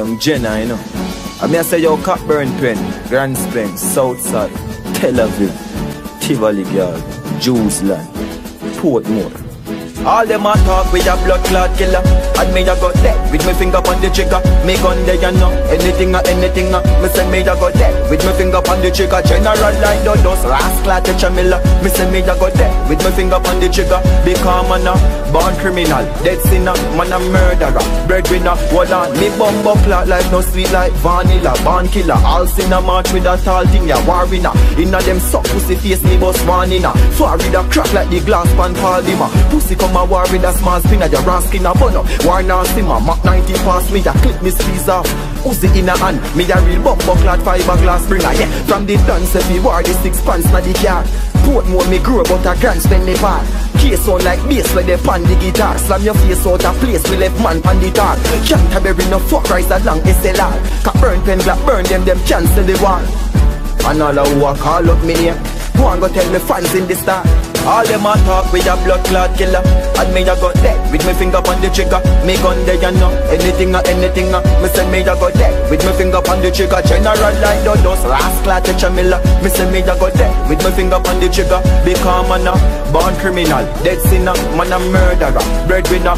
Young Jenna, you know. I mean, I say, yo, Cockburn Pen, Grants Pen, Southside, Tel Aviv, Tivoli Girl, Jewsland, Portmore. All them a talk with a blood clot killer And me a go dead with me finger on the trigger. Me gun there you know. Anything or anything uh, Me say me a go dead with me finger on the trigger. General like the dust Rascal to Chamilla Me say me a go dead with me finger on the trigger. Become man a born criminal Dead sinner Man a murderer Breadwinner Hold on. Me bumbo clot like no sweet like vanilla. Born killer All sinner march with a tall thing ya War winner. Inna them suck pussy face me bust one inna. So I read a crack like the glass pan Paul Dima Pussy come a war with a small spinner, your raw skin a bun up. War now simmer, Mach 90 pass me, ya clip me squeeze off. Uzi in a hand, me a real bumbo clad fiberglass bringer, yeah. From the dance, if you war the six pants na the car. Portmore me grow, but a Grants Pen me part. Case on like bass where they pan the guitar. Slam your face out of place, we left man pan the tar. Canterbury no fuck rise along SLR. Cockburn Pen black burn them, them cancel the war. And all who a call up me name, go and go tell me fans in the star. All them a talk with a blood clot killer. And me a go dead with me finger on the trigger. Me gun there you know. Anything or anything uh, Me say me a go dead with me finger on the trigger. General like the dust Rascal to Chamilla Me say me a go dead with me finger on the trigger. Become a born criminal Dead sinner Man a murderer Breadwinner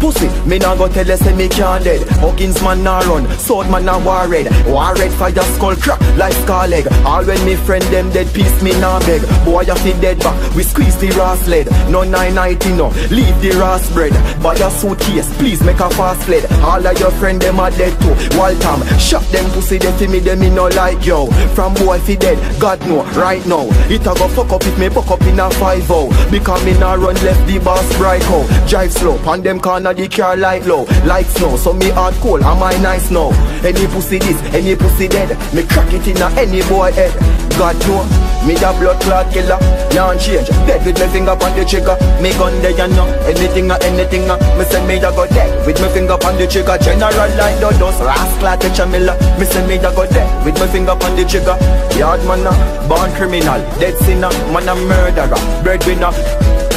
Pussy, me nah go tell you say me can't dead. Huggins man nah run, sword man nah war red War red fire skull crack like scar leg All when me friend them dead piece me nah beg. Boy you fi dead back, we squeeze the raw sled No 990 no, leave the raw bread. Buy a suitcase, please make a fast sled. All of your friend them are dead too. Wild time, shot them pussy they fi me them me no like yo. From boy fi dead, God know, right now. It a go fuck up if me fuck up in a 5-0 Because me nah run left the boss bright how oh. Drive slow, on them corner the car light low Like snow, so me hard cold, am I nice now? Any pussy this, any pussy dead Me crack it in a any boy head. God know, me a blood clot killer Can't change, dead with me finger on the trigger Me gun there you know, anything or anything uh, Me say me a go dead with me finger on the trigger. General like the dust, rascal to Chamilla Me say me a go dead with me finger on the trigger. Yard man uh, born criminal Dead sinner, man a murderer Breadwinner.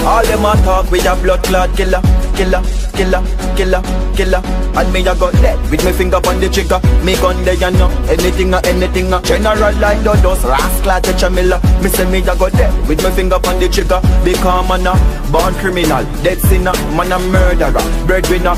All them a talk with a blood clot killer, killer, killer, killer, killer. And me a got dead with me finger on the trigger. Me gun there you know, anything or anything. uh. General like the dust, rascal to Chamilla. Me say me a got dead with me finger on the trigger. Become man a born criminal, dead sinner, man a murderer, breadwinner.